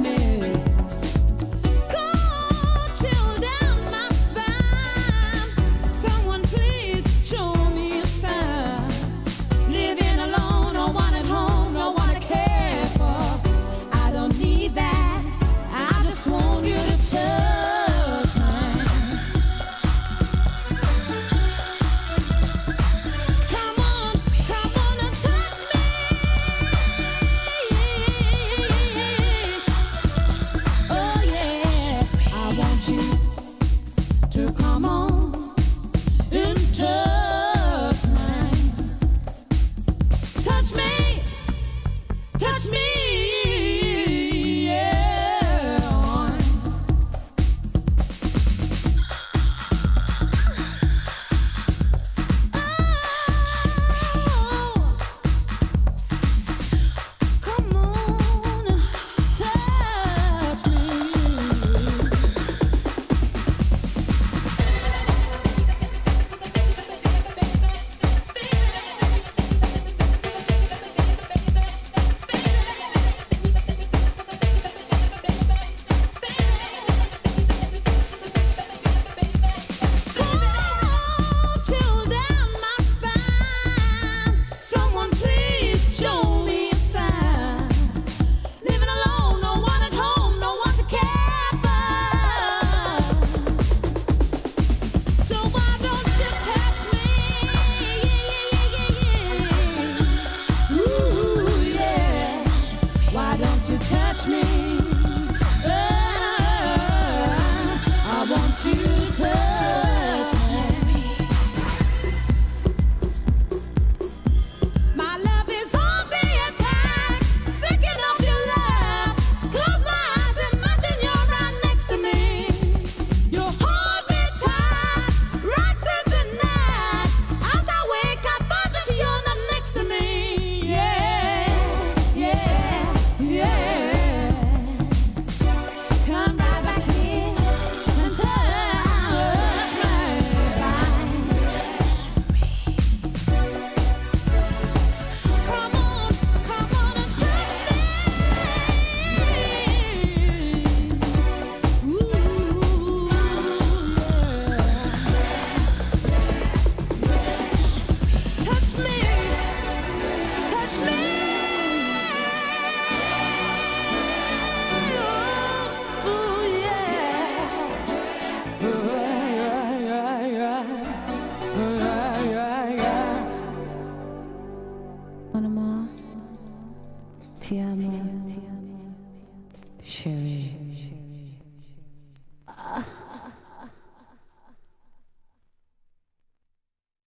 me. Ti amo, chérie.